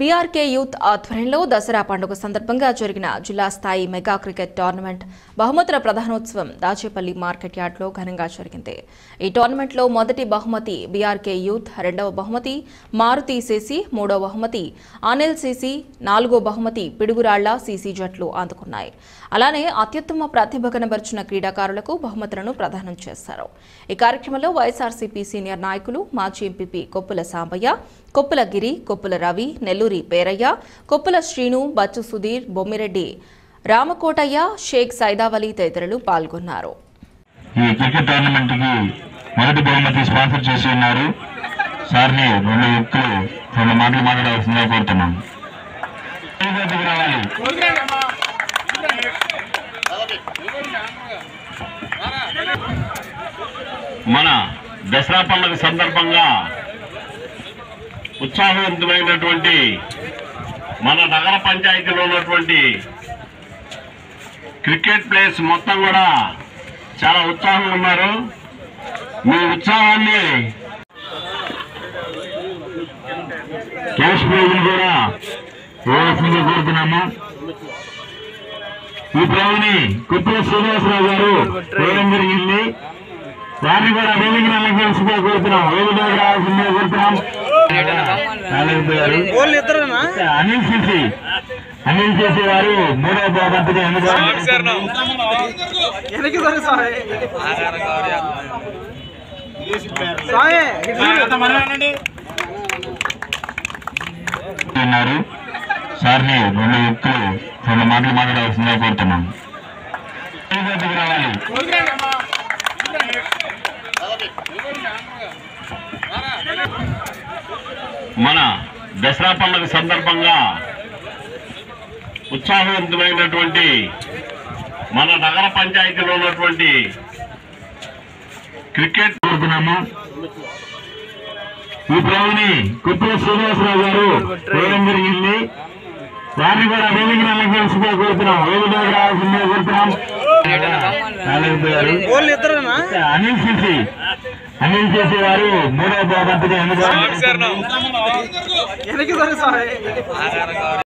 BRK youth ఆధ్వర్యంలో దసరా పండుగ సందర్భంగా జరిగిన జిల్లా స్థాయి మెగా క్రికెట్ టోర్నమెంట్ బహుమతుల ప్రధానోత్సవం దాచేపల్లి మార్కెట్ యార్డ్లో ఘనంగా జరిగింది. ఈ టోర్నమెంట్లో మొదటి బహుమతి బీఆర్కే యూత్ రెండవ బహుమతి మారుతి సీసీ మూడవ బహుమతి అనిల్ సీసీ నాలుగో బహుమతి పిడుగురాళ్ళ సీసీ జట్లు అందుకున్నాయి అలానే అత్యుత్తమ ప్రతిభ కనబర్చిన క్రీడాకారులకు బహుమతులను ప్రదానం చేశారు. ఈ కార్యక్రమంలో వైఎస్ఆర్సీపీ సీనియర్ నాయకులు మాజీ ఎంపీపీ కొప్పుల సాంబయ్య కొప్పుల గిరి కొప్పుల రవి నెల్లూరు నెల్లూరి పేరయ్య కొప్పుల శ్రీను బచ్చు సుధీర్ బొమ్మిరెడ్డి రామకోటయ్య షేక్ సైదావలి తదితరులు పాల్గొన్నారు. ఈ క్రికెట్ టోర్నమెంట్కి మొదటి బహుమతి స్పాన్సర్ చేసి ఉన్నారు. సార్ని రెండు వ్యక్తులు రెండు మాటలు మాట్లాడాల్సిందిగా కోరుతున్నాం. మన దసరా పండుగ సందర్భంగా ఉత్సాహవంతమైనటువంటి మన నగర పంచాయతీలో ఉన్నటువంటి క్రికెట్ ప్లేయర్స్ మొత్తం కూడా చాలా ఉత్సాహంగా ఉన్నారు. మీ ఉత్సాహాన్ని కేసు ప్రైజ్ కూడా ఇవ్వాల్సిందిగా కోరుతున్నాము. ఈ ప్రైజ్ని కుప్పల శ్రీనివాసరావు గారు వేయడం జరిగింది. వారిని కూడా వేదిక నెలకొల్సిందిగా కోరుతున్నాం వేదిక రావాల్సిందిగా కోరుతున్నాం అనిల్ సిసి అనిల్ సిసి వారు మూడవ బహుమతిని అందుకోవాలి వెనక్కి సరే సార్ని రెండు వ్యక్తులు రెండు మాటలు మాట్లాడాల్సిందిగా కోరుతున్నాం రావాలి. మన దసరా పండుగ సందర్భంగా ఉత్సాహవంతమైనటువంటి మన నగర పంచాయతీలో ఉన్నటువంటి క్రికెట్ కోరుతున్నాము ఈ ప్రైజ్ని కుప్పల శ్రీనివాసరావు గారు వేయడం జరిగింది. వారిని కూడా వేదిక నెలకొల్సిందిగా కోరుతున్నాం వేదిక రావాల్సిందిగా కోరుతున్నాం. అనిల్ సిసి అనిల్ సిసి వారు మూడవ బహుమతిని అందుకోవాలి వెనక్కి సరే సాయి